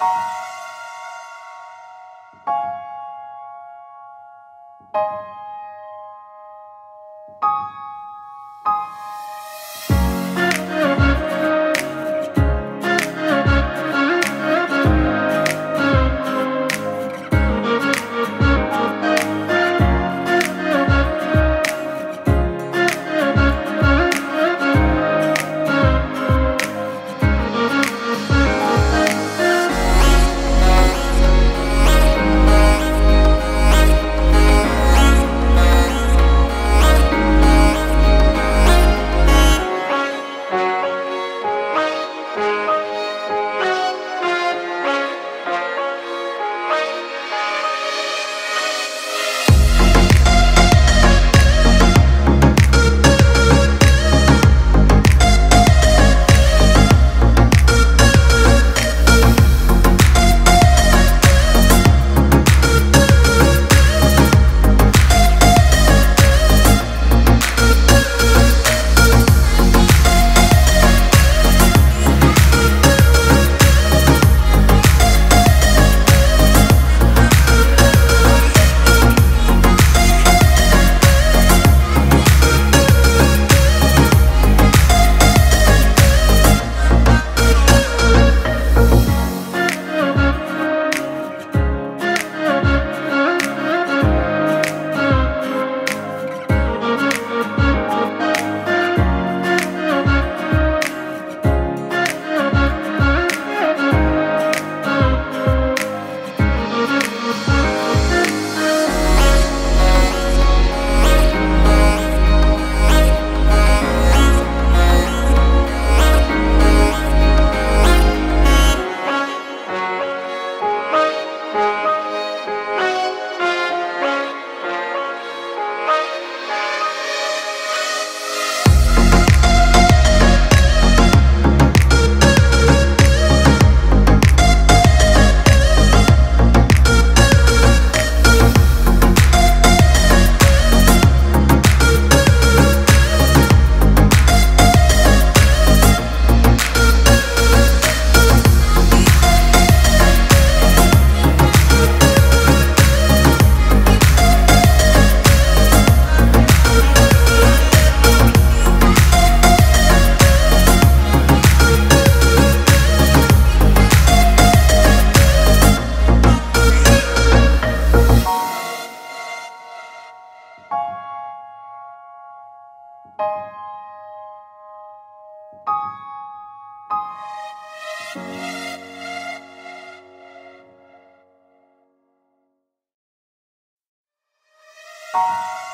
you Thank